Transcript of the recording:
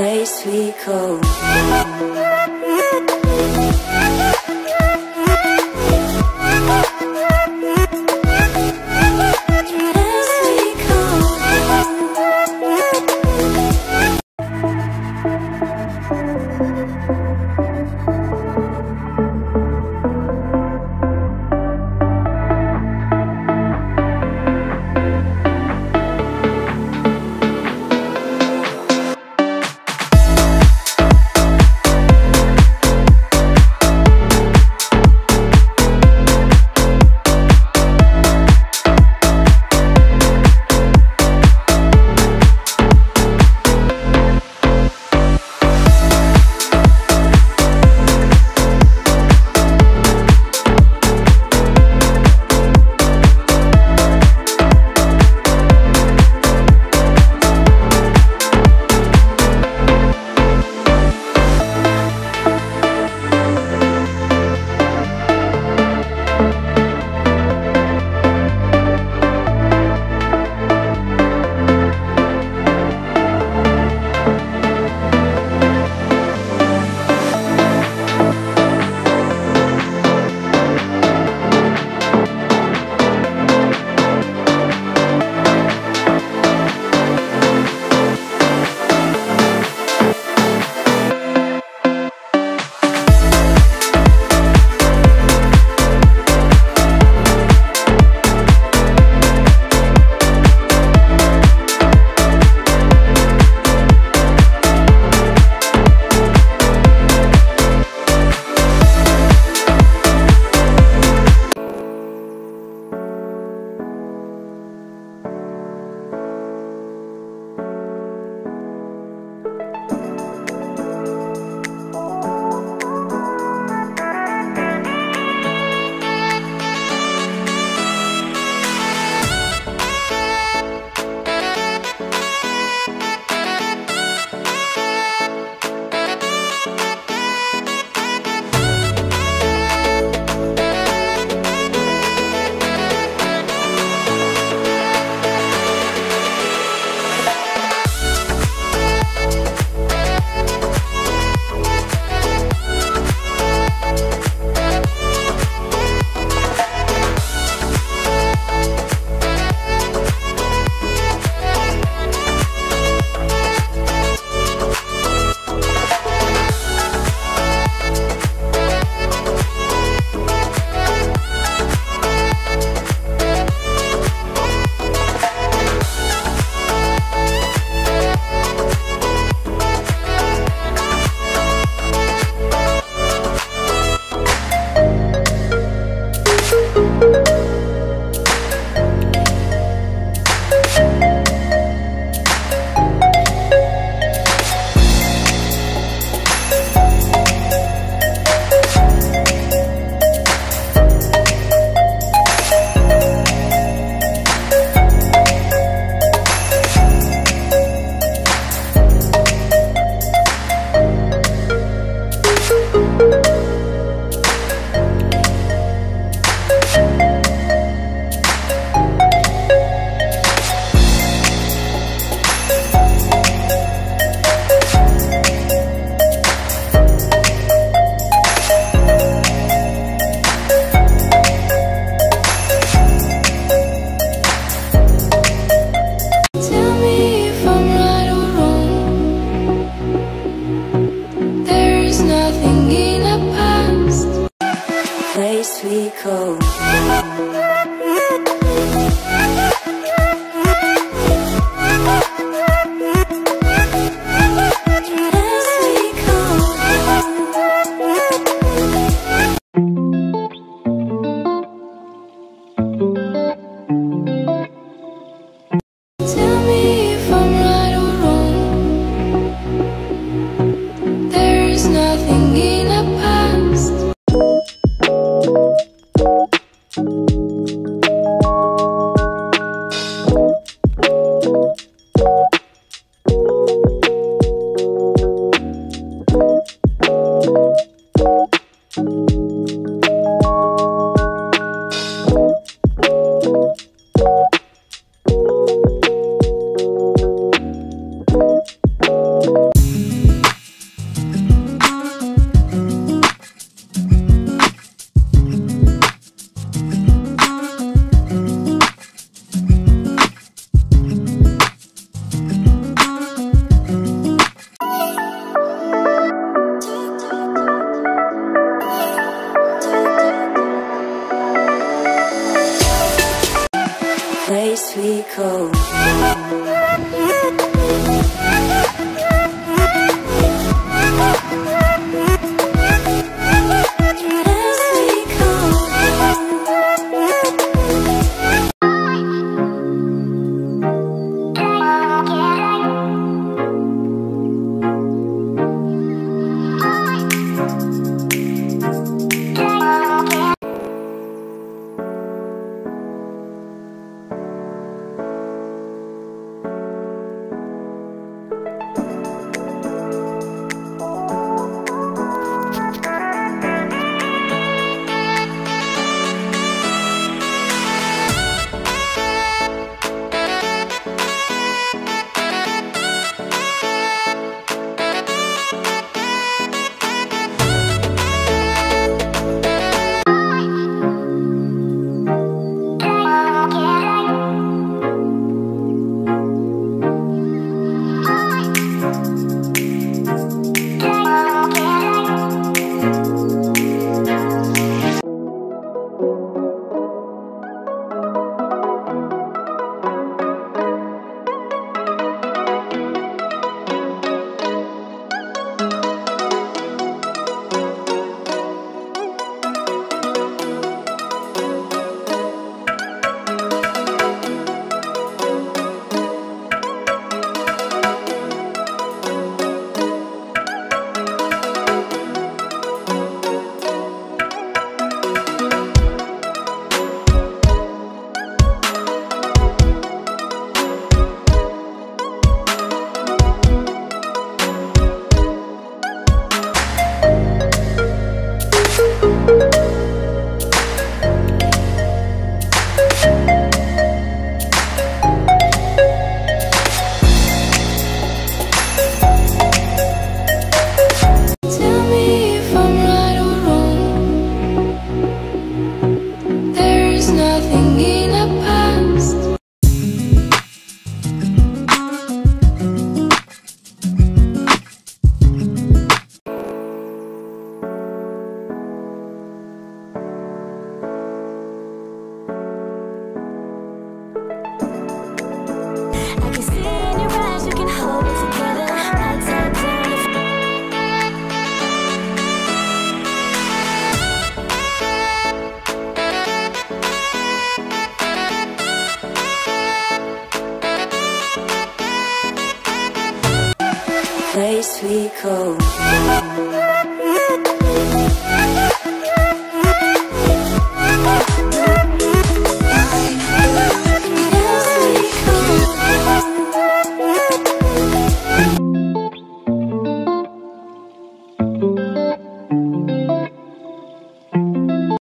place we call home.